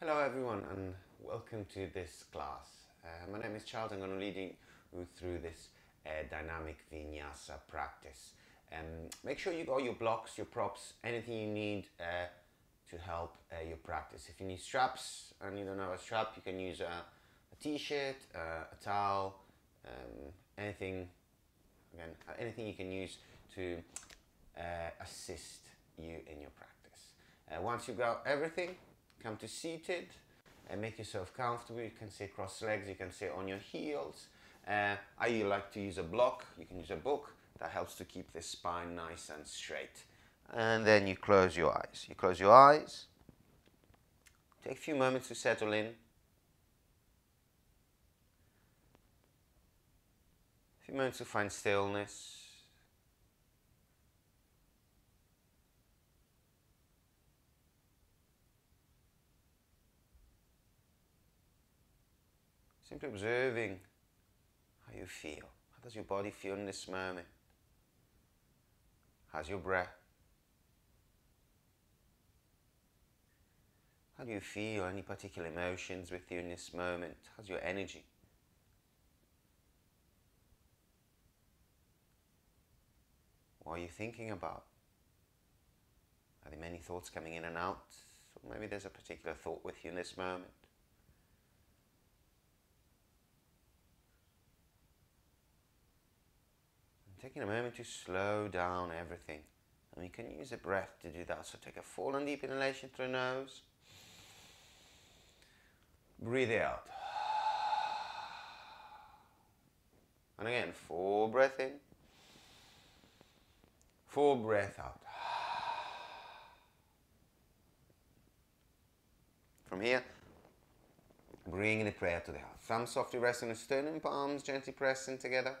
Hello everyone and welcome to this class. Uh, my name is Charles. I'm going to lead you through this uh, dynamic vinyasa practice. Um, make sure you got your blocks, your props, anything you need uh, to help uh, your practice. If you need straps and you don't have a strap, you can use a a t-shirt, uh, a towel, um, anything, again, anything you can use to uh, assist you in your practice. Uh, once you've got everything, come to seated and make yourself comfortable. You can sit cross legs, you can sit on your heels. Uh, I like to use a block, you can use a book. That helps to keep the spine nice and straight. And then you close your eyes. You close your eyes. Take a few moments to settle in. A few moments to find stillness. Simply observing how you feel. How does your body feel in this moment? How's your breath? How do you feel? Any particular emotions with you in this moment? How's your energy? What are you thinking about? Are there many thoughts coming in and out? Or maybe there's a particular thought with you in this moment. Taking a moment to slow down everything. And we can use the breath to do that. So take a full and deep inhalation through the nose. Breathe out. And again, full breath in. Full breath out. From here, bring the prayer to the heart. Thumb softly resting on the sternum, palms gently pressing together.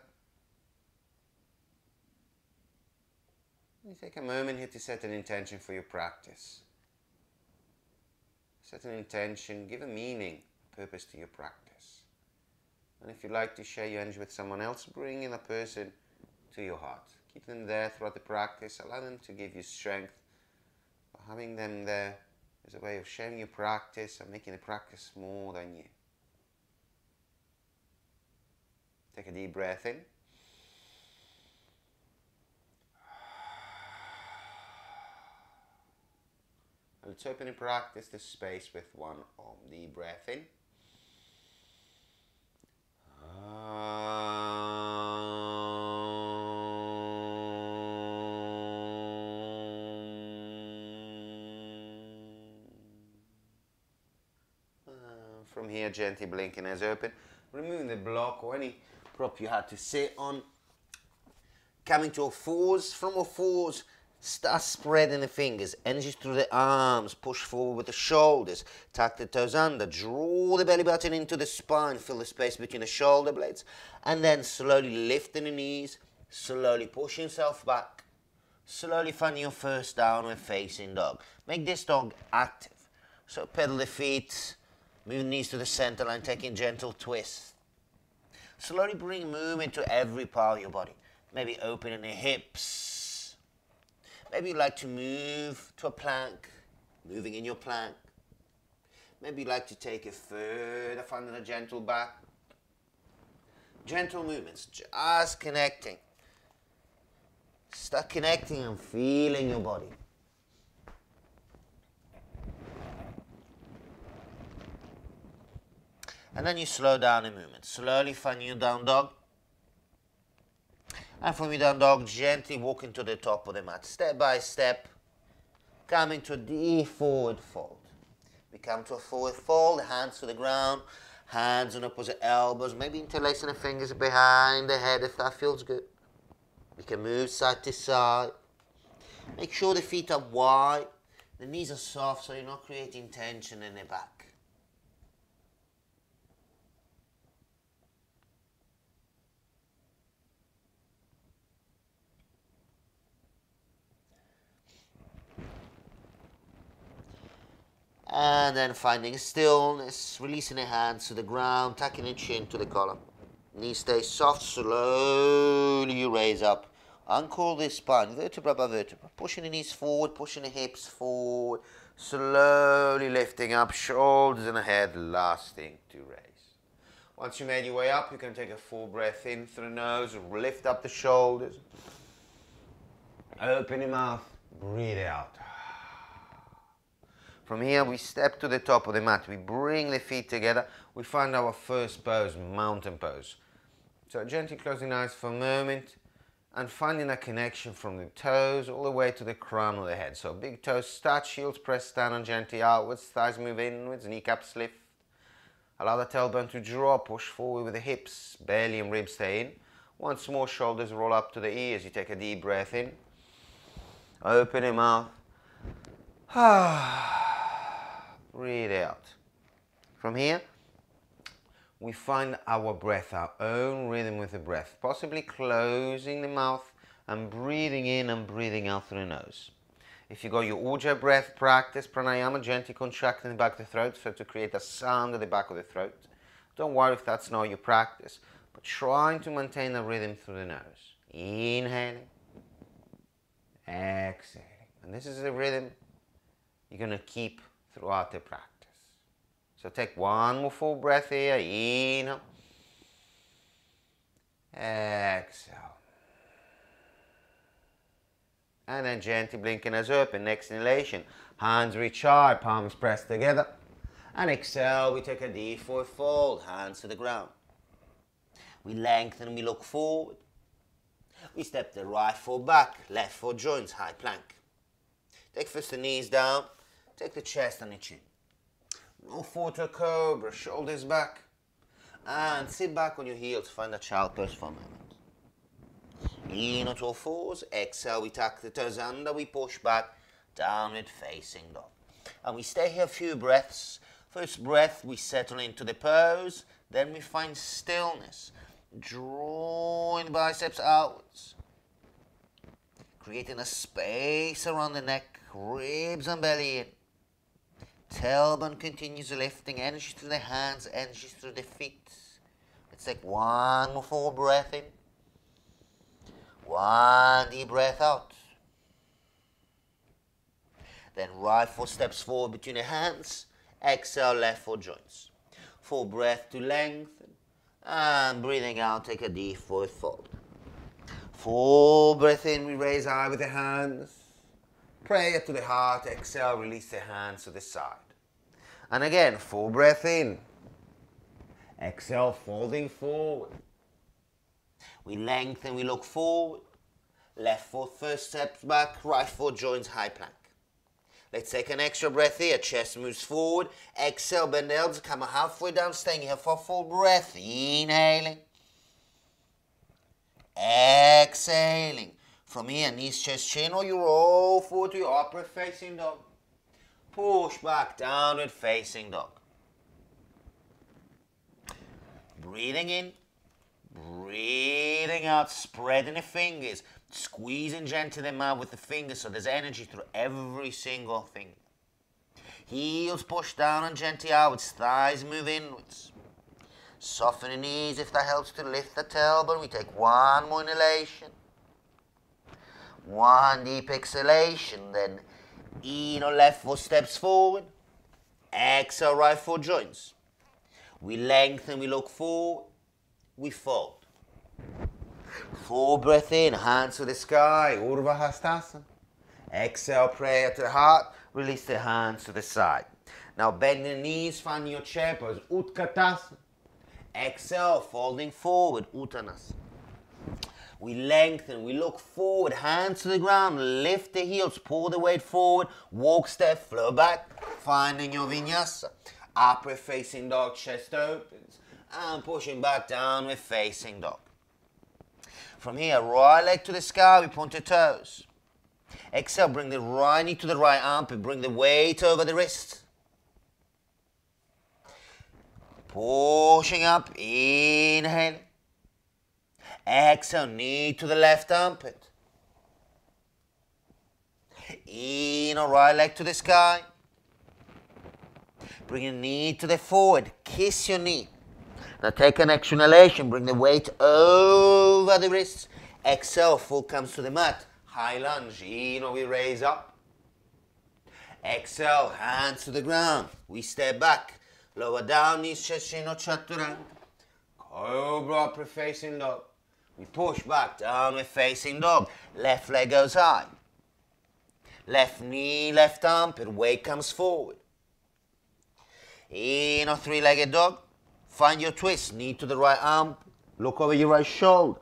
You take a moment here to set an intention for your practice. Set an intention, give a meaning, purpose to your practice. And if you'd like to share your energy with someone else, bring in a person to your heart. Keep them there throughout the practice. Allow them to give you strength. But having them there is a way of sharing your practice and making the practice more than you. Take a deep breath in. Let's open and practice the space with one arm. Deep breath in. Ah, from here, gently blinking as open. Removing the block or any prop you had to sit on. Coming to a fours. From a fours, start spreading the fingers. Energy through the arms. Push forward with the shoulders. Tuck the toes under. Draw the belly button into the spine. Fill the space between the shoulder blades. And then slowly lifting the knees. Slowly push yourself back. Slowly find your first downward facing dog. Make this dog active. So pedal the feet Move knees to the center line, taking gentle twists. Slowly bring movement to every part of your body. Maybe opening the hips. Maybe you like to move to a plank, moving in your plank. Maybe you like to take it further, finding a gentle back. Gentle movements, just connecting. Start connecting and feeling your body. And then you slow down the movement. Slowly find your down dog. And from down dog, gently walk into the top of the mat. Step by step. Coming to a deep forward fold. We come to a forward fold, hands to the ground, hands on opposite elbows, maybe interlacing the fingers behind the head if that feels good. We can move side to side. Make sure the feet are wide, the knees are soft so you're not creating tension in the back. And then finding stillness, releasing the hands to the ground, tucking the chin to the column. Knees stay soft, slowly you raise up. Uncoil the spine, vertebra by vertebra. Pushing the knees forward, pushing the hips forward. Slowly lifting up, shoulders and head, last thing to raise. Once you made your way up, you can take a full breath in through the nose, lift up the shoulders, open your mouth, breathe out. From here, we step to the top of the mat. We bring the feet together. We find our first pose, mountain pose. So gently closing eyes for a moment and finding a connection from the toes all the way to the crown of the head. So big toes touch, heels press down and gently outwards, thighs move inwards, kneecaps lift. Allow the tailbone to draw, push forward with the hips, belly and ribs stay in. Once more, shoulders roll up to the ears. You take a deep breath in. Open your mouth. Ah. Breathe out. From here, we find our breath, our own rhythm with the breath, possibly closing the mouth and breathing in and breathing out through the nose. If you got your Ujjayi breath practice, pranayama, gently contracting the back of the throat, so to create a sound at the back of the throat. Don't worry if that's not your practice, but trying to maintain the rhythm through the nose. Inhaling, exhaling. And this is the rhythm you're going to keep throughout the practice. So take one more full breath here. Inhale. Exhale. And then gently blinking as open. Next inhalation. Hands reach high, palms pressed together. And exhale, we take a deep forward fold, hands to the ground. We lengthen, we look forward. We step the right foot back, left foot joins, high plank. Take first the knees down, take the chest and the chin. Move forward to a cobra, shoulders back. And sit back on your heels, find a child pose for a moment. In onto all fours, exhale, we tuck the toes under, we push back, downward facing dog. And we stay here a few breaths. First breath, we settle into the pose, then we find stillness, drawing biceps outwards, creating a space around the neck, ribs and belly in. Tailbone continues lifting, energy through the hands, energy through the feet. Let's take one more full breath in. One deep breath out. Then right foot steps forward between the hands. Exhale, left foot joins. Full breath to lengthen. And breathing out, take a deep forward fold. Full breath in, we raise high with the hands. Prayer to the heart. Exhale, release the hands to the side. And again, full breath in. Exhale, folding forward. We lengthen, we look forward. Left foot first steps back, right foot joins high plank. Let's take an extra breath here. Chest moves forward. Exhale, bend the elbows, come halfway down, staying here for full breath. Inhaling. Exhaling. From here, knees, chest, chin, oh, or you roll forward to your upward facing dog. Push back, downward facing dog. Breathing in, breathing out, spreading the fingers, squeezing gently them out with the fingers so there's energy through every single finger. Heels push down and gently outwards, thighs move inwards. Soften the knees if that helps to lift the tailbone. We take one more inhalation. One deep exhalation, then inhale left foot steps forward. Exhale right foot joins. We lengthen, we look forward, we fold. Full breath in, hands to the sky, Urdhva Hastasana. Exhale, prayer to the heart, release the hands to the side. Now bend the knees, find your chair pose, Utkatasana. Exhale, folding forward, Uttanasana. We lengthen, we look forward, hands to the ground, lift the heels, pull the weight forward, walk step, flow back, finding your vinyasa. Upper facing dog, chest opens, and pushing back down with facing dog. From here, right leg to the sky, we point the toes. Exhale, bring the right knee to the right armpit, bring the weight over the wrist. Pushing up, inhale. Exhale, knee to the left armpit. Inhale, right leg to the sky. Bring your knee to the forward, kiss your knee. Now take an exhalation, bring the weight over the wrists. Exhale, full comes to the mat. High lunge, in or we raise up. Exhale, hands to the ground. We step back. Lower down, knees, or chaturanga. Cobra upward facing dog. We push back, downward facing dog. Left leg goes high. Left knee, left armpit, weight comes forward. In a three-legged dog, find your twist, knee to the right arm, look over your right shoulder.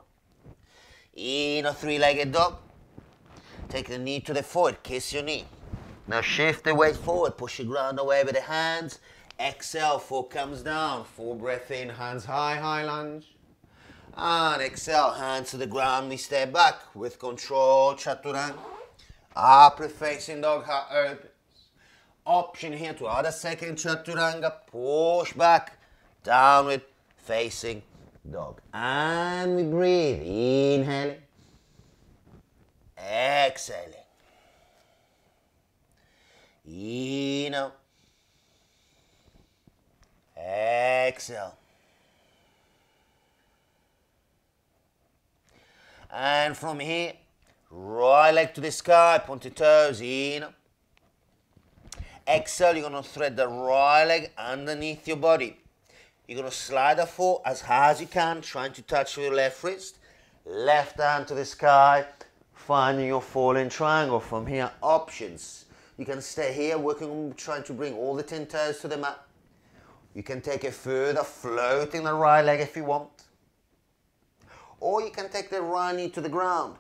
In a three-legged dog, take the knee to the foot, kiss your knee. Now shift the weight forward, push the ground away with the hands. Exhale, foot comes down, full breath in, hands high, high lunge. And exhale, hands to the ground, we step back with control, chaturanga. Upward facing dog, heart. Option here to other second chaturanga, push back, downward facing dog. And we breathe, inhaling, exhaling. In out. Exhale. And from here, right leg to the sky, point pointed toes, in. Exhale, you're going to thread the right leg underneath your body. You're going to slide the foot as high as you can, trying to touch your left wrist. Left hand to the sky, finding your falling triangle. From here, options. You can stay here, working on trying to bring all the 10 toes to the mat. You can take it further, floating the right leg if you want. Or you can take the right knee to the ground.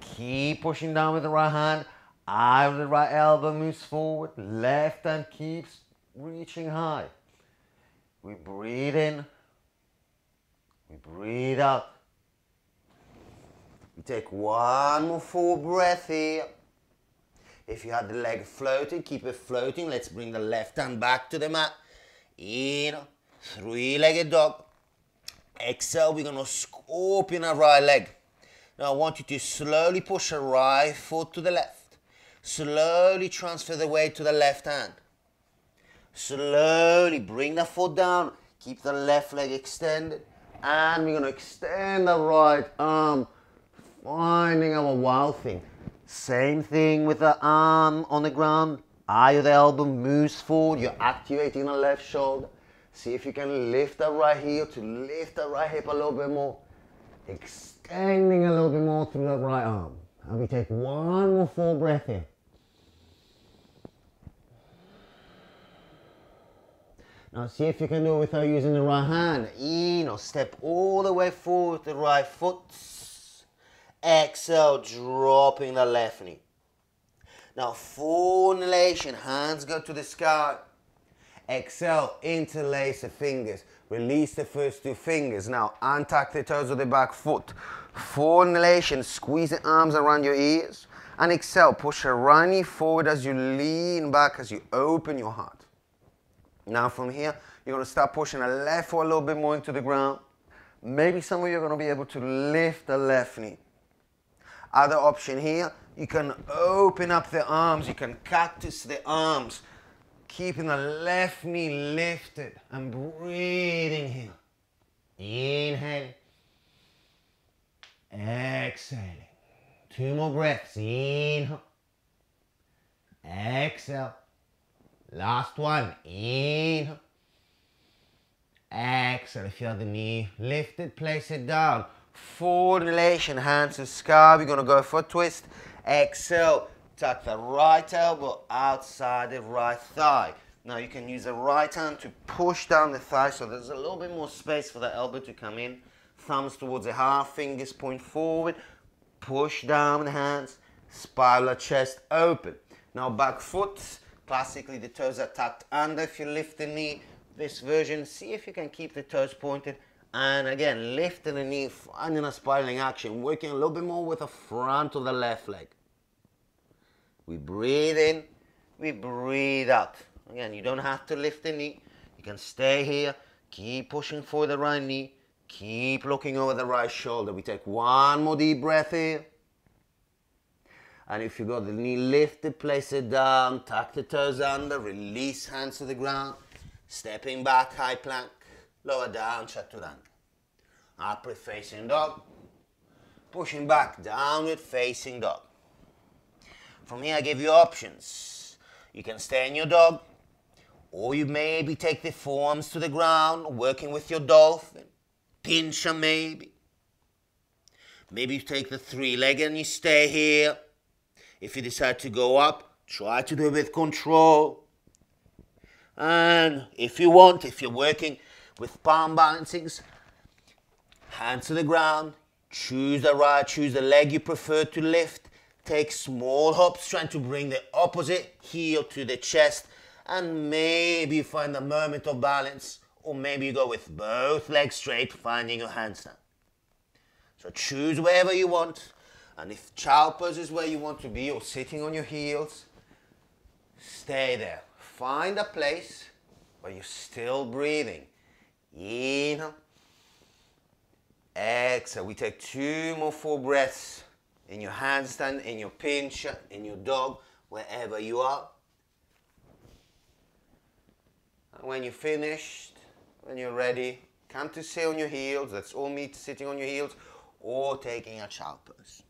Keep pushing down with the right hand. Eye of the right elbow moves forward. Left hand keeps reaching high. We breathe in. We breathe out. We take one more full breath here. If you had the leg floating, keep it floating. Let's bring the left hand back to the mat. In, three-legged dog. Exhale, we're gonna scorpion our right leg. Now I want you to slowly push the right foot to the left. Slowly transfer the weight to the left hand. Slowly bring the foot down. Keep the left leg extended. And we're gonna extend the right arm, finding our wild thing. Same thing with the arm on the ground. Eye of the elbow moves forward. You're activating the left shoulder. See if you can lift the right heel to lift the right hip a little bit more. Extending a little bit more through the right arm. And we take one more full breath in. Now see if you can do it without using the right hand. In or step all the way forward with the right foot. Exhale, dropping the left knee. Now full inhalation, hands go to the sky. Exhale, interlace the fingers. Release the first two fingers. Now untuck the toes of the back foot. Full inhalation, squeeze the arms around your ears. And exhale, push knee forward as you lean back, as you open your heart. Now from here, you're going to start pushing the left foot a little bit more into the ground. Maybe some of you are going to be able to lift the left knee. Other option here, you can open up the arms, you can cactus the arms, keeping the left knee lifted and breathing here. Inhale. Exhaling. Two more breaths. Inhale. Exhale. Last one. Inhale. Exhale. Have the knee lifted, place it down. Forward inhalation, hands to sky. We're going to go for a twist. Exhale. Tuck the right elbow outside the right thigh. Now you can use the right hand to push down the thigh so there's a little bit more space for the elbow to come in. Thumbs towards the heart, fingers point forward. Push down the hands. Spiral chest open. Now back foot. Classically the toes are tucked under. If you lift the knee, this version, see if you can keep the toes pointed. And again, lifting the knee, finding a spiraling action, working a little bit more with the front of the left leg. We breathe in, we breathe out. Again, you don't have to lift the knee. You can stay here, keep pushing for the right knee, keep looking over the right shoulder. We take one more deep breath here. And if you got the knee lifted, place it down, tuck the toes under, release hands to the ground, stepping back, high plank, lower down, chaturanga. Upward facing dog, pushing back, downward facing dog. From here, I give you options. You can stay in your dog, or you maybe take the forearms to the ground, working with your dolphin. Pincher maybe. Maybe you take the three leg and you stay here. If you decide to go up, try to do it with control. And if you want, if you're working with palm balancings, hands to the ground, choose the right, choose the leg you prefer to lift. Take small hops, trying to bring the opposite heel to the chest, and maybe find a moment of balance, or maybe you go with both legs straight, finding your handstand. So choose wherever you want. And if child pose is where you want to be or sitting on your heels, stay there. Find a place where you're still breathing. Inhale. Exhale. We take two more full breaths in your handstand, in your pinch, in your dog, wherever you are. And when you're finished, when you're ready, come to sit on your heels. That's all me sitting on your heels or taking a child pose.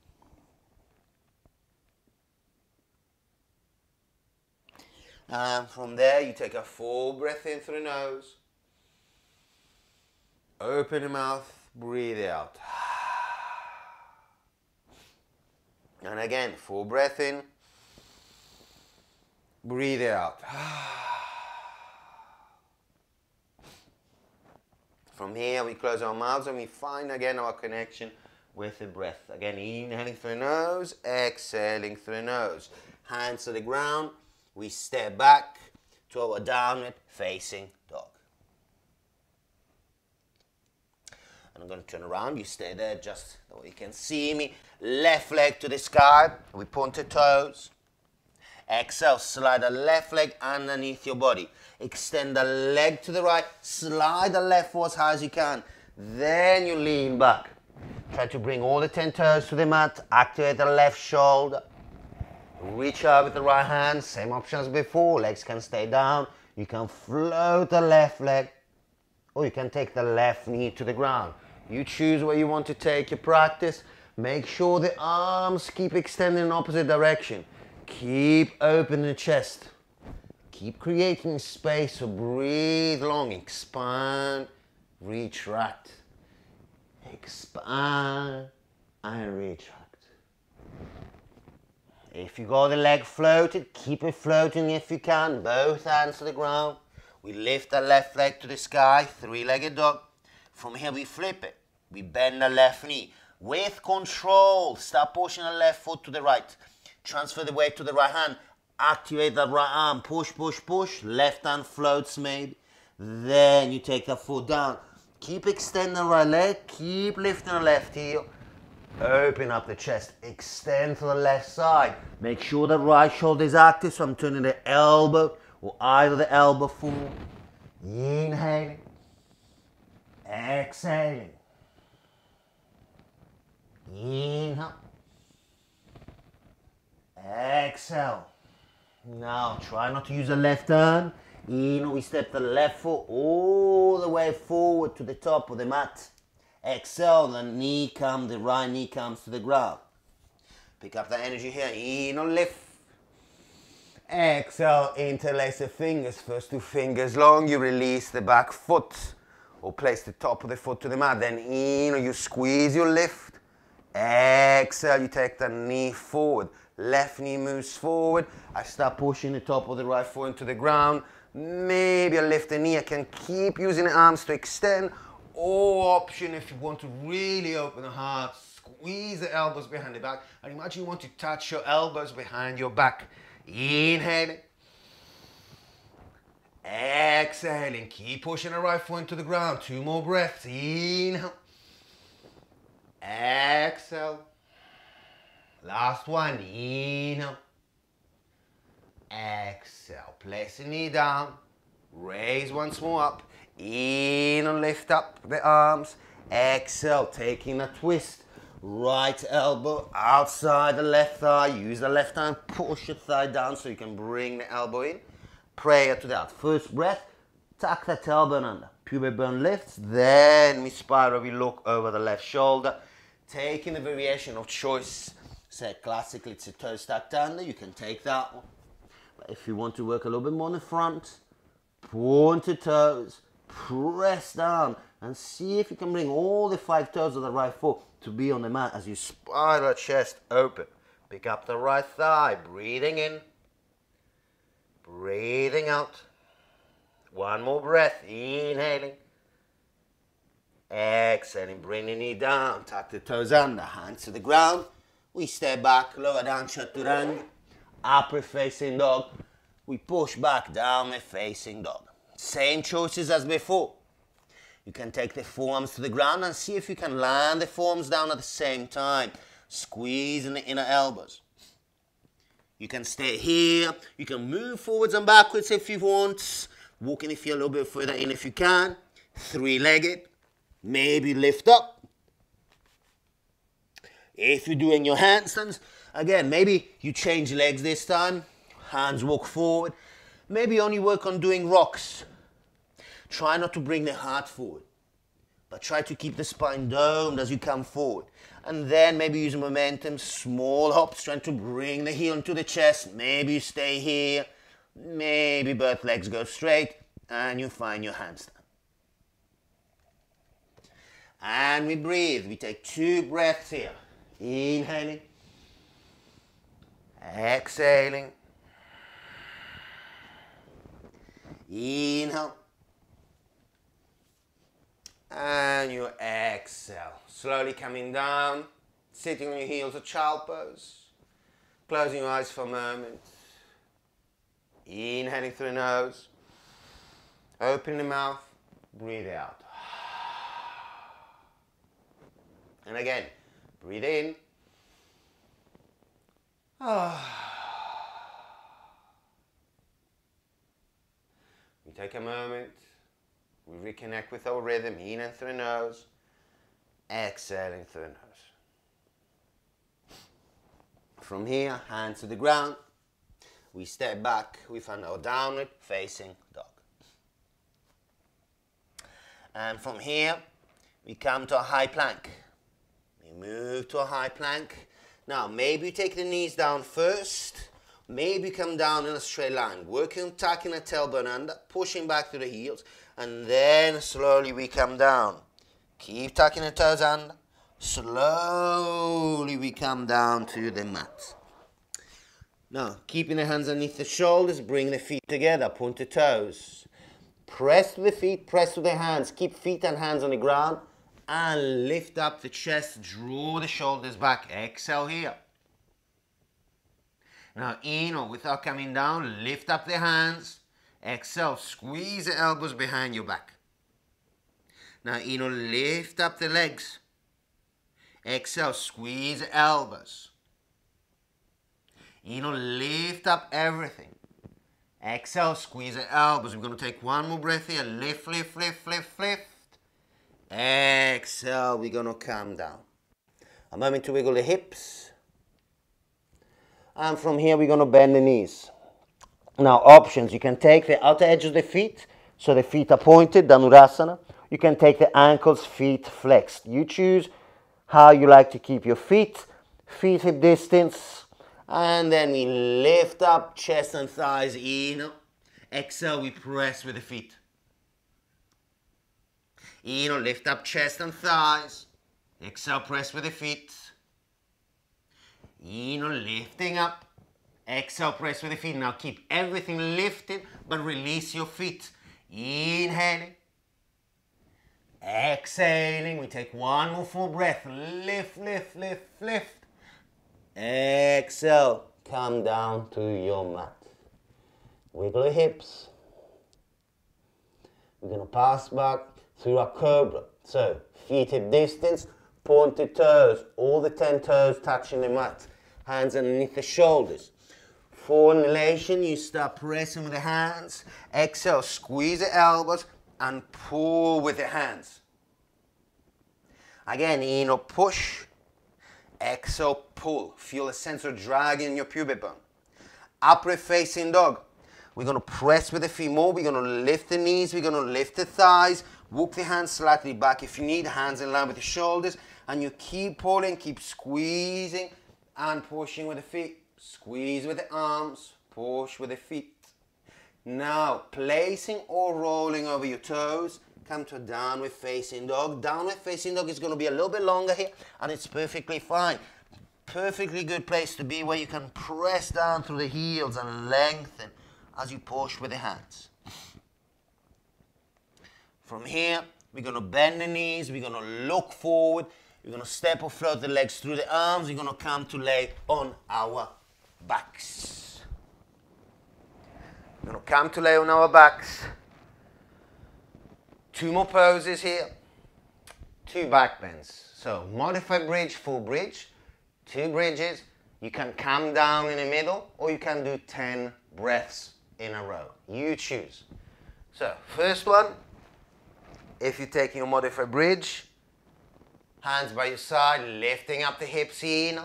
And from there, you take a full breath in through the nose. Open the mouth, breathe out. And again, full breath in. Breathe out. From here, we close our mouths and we find again our connection with the breath. Again, inhaling through the nose, exhaling through the nose. Hands to the ground. We step back to our downward facing dog. And I'm going to turn around. You stay there just so you can see me. Left leg to the sky. We pointed toes. Exhale, slide the left leg underneath your body. Extend the leg to the right. Slide the left foot as high as you can. Then you lean back. Try to bring all the 10 toes to the mat. Activate the left shoulder. Reach out with the right hand. Same option as before. Legs can stay down. You can float the left leg. Or you can take the left knee to the ground. You choose where you want to take your practice. Make sure the arms keep extending in opposite direction. Keep open the chest. Keep creating space, so breathe long, expand, retract. Expand and retract. If you got the leg floated, keep it floating if you can. Both hands to the ground. We lift the left leg to the sky, three-legged dog. From here we flip it. We bend the left knee. With control, start pushing the left foot to the right. Transfer the weight to the right hand. Activate that right arm. Push, push, push. Left hand floats maybe. Then you take the foot down. Keep extending the right leg. Keep lifting the left heel. Open up the chest. Extend to the left side. Make sure the right shoulder is active. So I'm turning the elbow or either the elbow forward. Inhaling. Exhaling. Inhale. Exhale. Now try not to use the left hand. In, we step the left foot all the way forward to the top of the mat. Exhale, the knee comes, the right knee comes to the ground. Pick up the energy here. Inhale, lift. Exhale, interlace the fingers. First two fingers long, you release the back foot or place the top of the foot to the mat. Then in or you squeeze your lift. Exhale, you take the knee forward. Left knee moves forward. I start pushing the top of the right foot into the ground. Maybe I lift the knee. I can keep using the arms to extend. Or option if you want to really open the heart, squeeze the elbows behind the back. And imagine you want to touch your elbows behind your back. Inhaling. Exhaling. Keep pushing the right foot into the ground. Two more breaths. Inhale. Exhale. Last one. Inhale. Exhale. Place the knee down. Raise once more up. Inhale, lift up the arms. Exhale. Taking a twist. Right elbow outside the left thigh. Use the left hand. Push your thigh down so you can bring the elbow in. Prayer to that. First breath. Tuck that tailbone under. Pubic bone lifts. Then we spiral. We look over the left shoulder taking the variation of choice. Say classically it's a toe stacked under, you can take that one. But if you want to work a little bit more on the front, point toes, press down, and see if you can bring all the five toes of the right foot to be on the mat as you spiral chest open. Pick up the right thigh, breathing in, breathing out. One more breath, inhaling. Exhaling, bringing knee down, tuck the toes under, hands to the ground. We step back, lower down, chaturanga. Upper facing dog. We push back, downward facing dog. Same choices as before. You can take the forearms to the ground and see if you can land the forearms down at the same time. Squeezing the inner elbows. You can stay here. You can move forwards and backwards if you want. Walking if you're a little bit further in if you can. Three-legged. Maybe lift up. If you're doing your handstands, again, maybe you change legs this time. Hands walk forward. Maybe only work on doing rocks. Try not to bring the heart forward, but try to keep the spine domed as you come forward. And then maybe use momentum, small hops, trying to bring the heel into the chest. Maybe you stay here. Maybe both legs go straight and you find your handstand. And we breathe. We take two breaths here. Inhaling. Exhaling. Inhale. And you exhale. Slowly coming down, sitting on your heels, a child pose. Closing your eyes for a moment. Inhaling through the nose. Open the mouth. Breathe out. And again, breathe in. We take a moment. We reconnect with our rhythm, in and through the nose, exhaling through the nose. From here, hands to the ground. We step back, we find our downward facing dog. And from here, we come to a high plank. We move to a high plank. Now, maybe you take the knees down first. Maybe come down in a straight line. Working tucking the tailbone under, pushing back to the heels. And then slowly we come down. Keep tucking the toes under. Slowly we come down to the mat. Now, keeping the hands underneath the shoulders, bring the feet together, point the toes. Press with the feet, press with the hands. Keep feet and hands on the ground and lift up the chest, draw the shoulders back. Exhale here. Now in or without coming down, lift up the hands. Exhale, squeeze the elbows behind your back. Now in or lift up the legs. Exhale, squeeze the elbows. In or lift up everything. Exhale, squeeze the elbows. We're going to take one more breath here. Lift, lift, lift, lift, lift. Exhale, we're going to come down. A moment to wiggle the hips. And from here, we're going to bend the knees. Now, options. You can take the outer edge of the feet, so the feet are pointed, Dhanurasana. You can take the ankles, feet flexed. You choose how you like to keep your feet, feet hip distance. And then we lift up chest and thighs in. Exhale, we press with the feet. In, lift up chest and thighs. Exhale, press with the feet. In, lifting up. Exhale, press with the feet. Now keep everything lifted, but release your feet. Inhaling. Exhaling. We take one more full breath. Lift, lift, lift, lift. Exhale. Come down to your mat. Wiggle the hips. We're going to pass back through a cobra. So, feet at distance, pointed toes, all the 10 toes touching the mat. Hands underneath the shoulders. For inhalation, you start pressing with the hands. Exhale, squeeze the elbows and pull with the hands. Again, inhale, push. Exhale, pull. Feel a sense of drag in your pubic bone. Upward facing dog. We're to press with the feet more. We're to lift the knees. We're to lift the thighs. Walk the hands slightly back if you need. Hands in line with the shoulders. And you keep pulling, keep squeezing and pushing with the feet. Squeeze with the arms. push with the feet. Now, placing or rolling over your toes, come to a downward facing dog. Downward facing dog is going to be a little bit longer here, and it's perfectly fine. Perfectly good place to be where you can press down through the heels and lengthen as you push with the hands. From here, we're to bend the knees, we're to look forward, we're to step or float the legs through the arms, we're to come to lay on our backs. We're to come to lay on our backs. Two more poses here. Two back bends. So modified bridge, full bridge, two bridges. You can come down in the middle or you can do 10 breaths in a row. You choose. So first one, if you're taking a modified bridge, hands by your side, lifting up the hips in.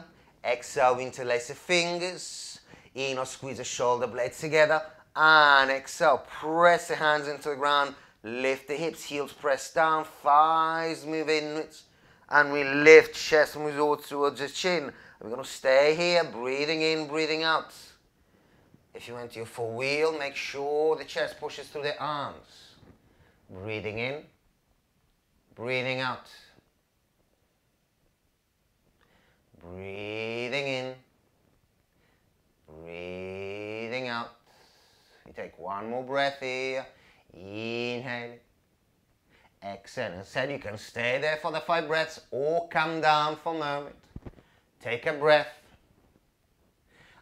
Exhale, interlace the fingers. In or squeeze the shoulder blades together. And exhale, press the hands into the ground. Lift the hips, heels press down, thighs move inwards. And we lift, chest moves towards the chin. We're going to stay here, breathing in, breathing out. If you went to your full wheel, make sure the chest pushes through the arms. Breathing in, breathing out. Breathing in, breathing out. You take one more breath here. Inhale. Exhale. Instead, you can stay there for the five breaths or come down for a moment. Take a breath.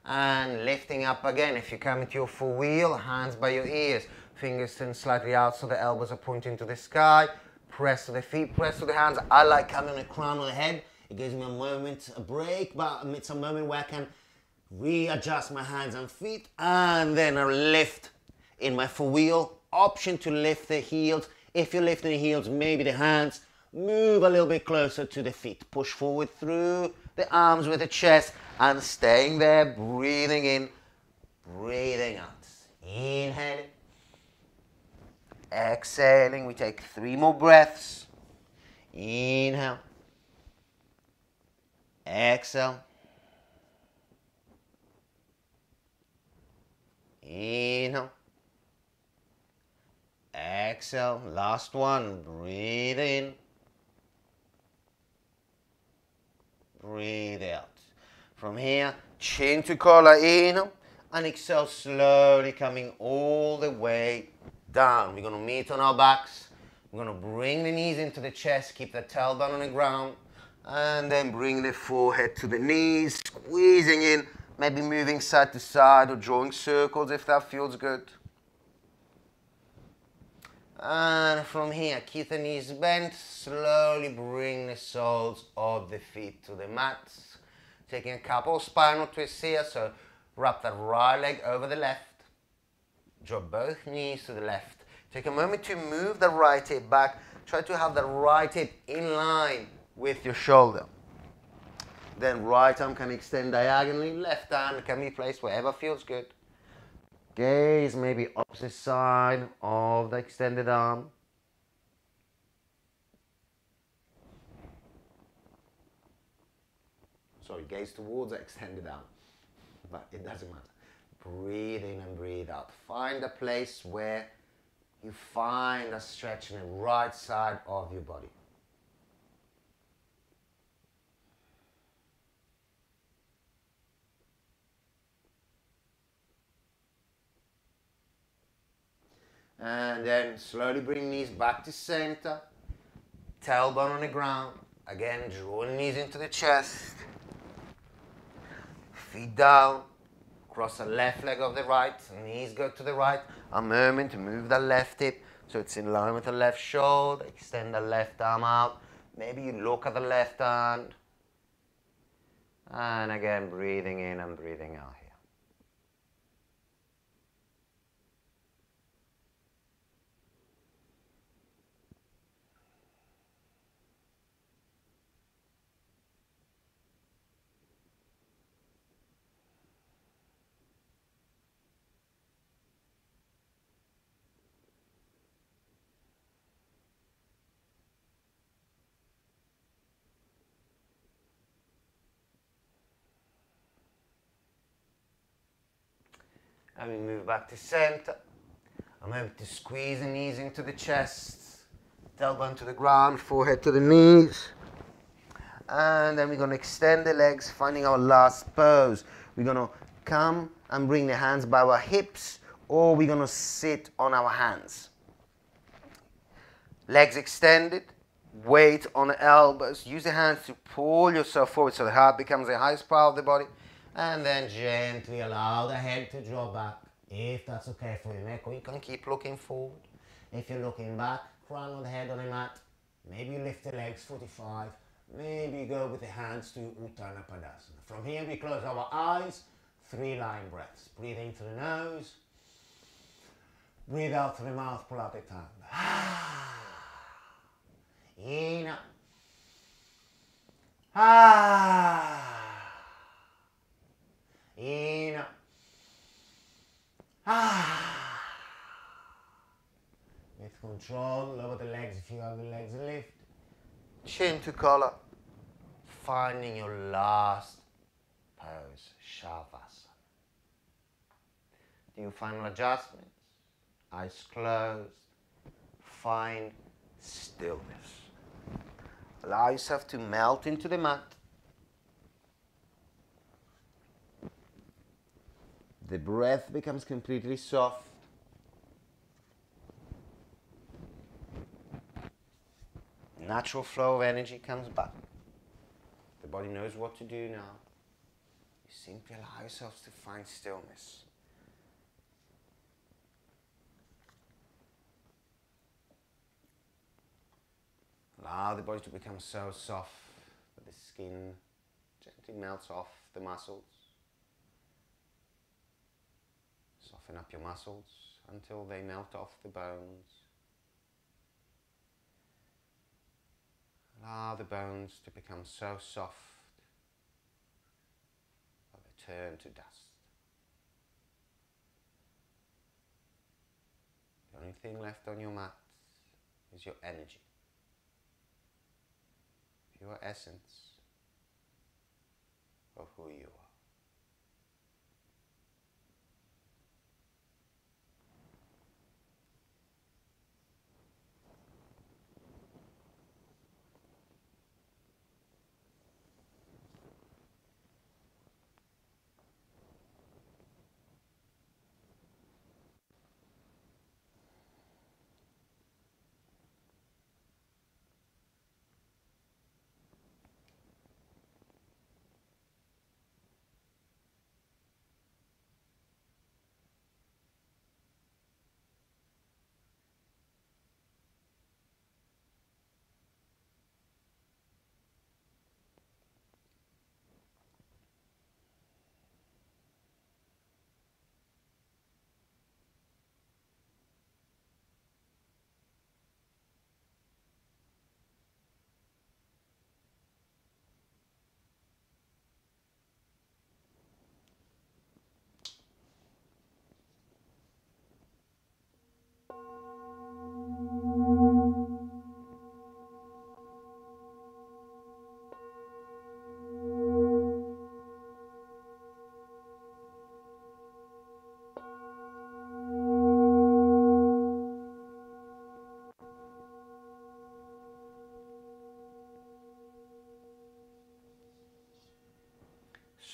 And lifting up again. If you come into your full wheel, hands by your ears. Fingers turn slightly out so the elbows are pointing to the sky. Press to the feet, press to the hands. I like coming on the crown of the head. It gives me a moment, a break, but it's a moment where I can readjust my hands and feet. And then I lift in my full wheel. Option to lift the heels. If you're lifting the heels, maybe the hands. Move a little bit closer to the feet. Push forward through the arms with the chest and staying there, breathing in, breathing out. Inhaling. Exhaling. We take three more breaths. Inhale. Exhale. Inhale. Exhale. Last one. Breathe in. Breathe out. From here, chin to collar, inhale, and exhale slowly coming all the way down. We're going to meet on our backs. We're going to bring the knees into the chest, keep the tailbone on the ground, and then bring the forehead to the knees, squeezing in, maybe moving side to side or drawing circles if that feels good. And from here, keep the knees bent, slowly bring the soles of the feet to the mat. Taking a couple spinal twists here, so wrap the right leg over the left. Draw both knees to the left. Take a moment to move the right hip back. Try to have the right hip in line with your shoulder. Then right arm can extend diagonally, left hand can be placed wherever feels good. Gaze maybe opposite side of the extended arm. Sorry, gaze towards the extended arm, but it doesn't matter. Breathe in and breathe out. Find a place where you find a stretch in the right side of your body. And then slowly bring knees back to center. Tailbone on the ground. Again, draw knees into the chest. Feet down. Cross the left leg of the right. Knees go to the right. A moment to move the left hip so it's in line with the left shoulder. Extend the left arm out. Maybe you look at the left hand. And again, breathing in and breathing out here. And we move back to center. I'm able to squeeze the knees into the chest, tailbone to the ground, forehead to the knees. And then we're going to extend the legs, finding our last pose. We're going to come and bring the hands by our hips, or we're going to sit on our hands. Legs extended, weight on the elbows. Use the hands to pull yourself forward so the heart becomes the highest part of the body. And then gently allow the head to draw back, if that's okay for you. Meko, you can keep looking forward. If you're looking back, crown of the head on the mat. Maybe you lift the legs 45. Maybe you go with the hands to Uttanapana Padasana. From here we close our eyes, three lion breaths. Breathe in through the nose. Breathe out through the mouth, pull out the tongue. In. Ah. In. Ah. With control, lower the legs if you have the legs lift. Chin to collar. Finding your last pose, Shavasana. Do you final adjustments? Eyes closed. Find stillness. Allow yourself to melt into the mat. The breath becomes completely soft. Natural flow of energy comes back. The body knows what to do now. You simply allow yourselves to find stillness. Allow the body to become so soft that the skin gently melts off the muscles. Soften up your muscles until they melt off the bones. Allow the bones to become so soft that they turn to dust. The only thing left on your mat is your energy your essence of who you are.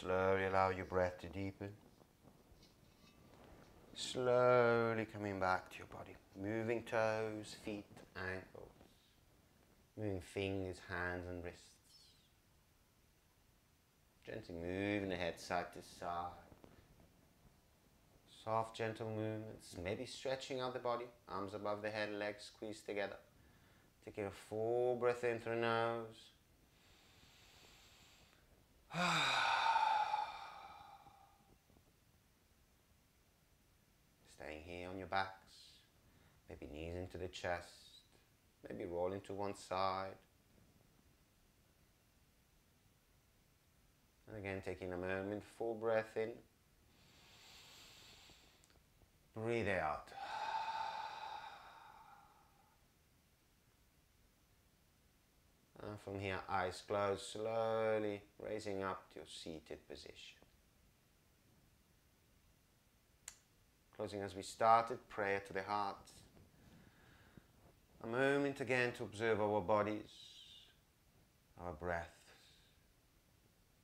Slowly allow your breath to deepen. Slowly coming back to your body. Moving toes, feet, ankles. Moving fingers, hands and wrists. Gently moving the head side to side. Soft, gentle movements. Maybe stretching out the body. Arms above the head, legs squeezed together. Taking a full breath in through the nose. Ah. Your backs, maybe knees into the chest, maybe rolling to one side. And again, taking a moment, full breath in. Breathe out. And from here, eyes closed, slowly raising up to your seated position. Closing as we started, prayer to the heart. A moment again to observe our bodies, our breath,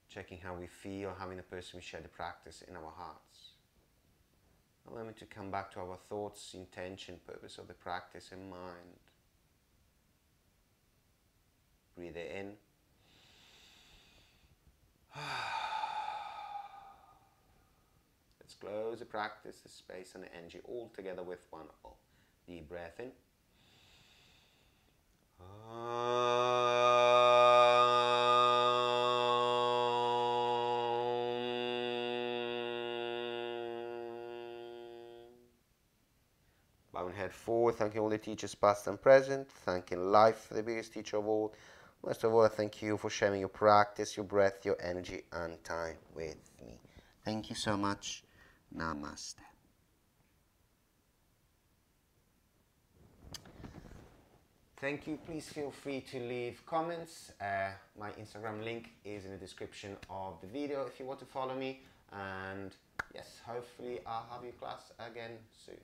checking how we feel, having the person we share the practice in our hearts. A moment to come back to our thoughts, intention, purpose of the practice in mind. Breathe in. Ah. Let's close the practice, the space and the energy all together with one deep breath in. Bowing head forward, thanking all the teachers past and present, thanking life, the biggest teacher of all. Most of all, thank you for sharing your practice, your breath, your energy, and time with me. Thank you so much. Namaste. Thank you. Please feel free to leave comments. Uh, my Instagram link is in the description of the video if you want to follow me. And yes, hopefully I'll have your class again soon.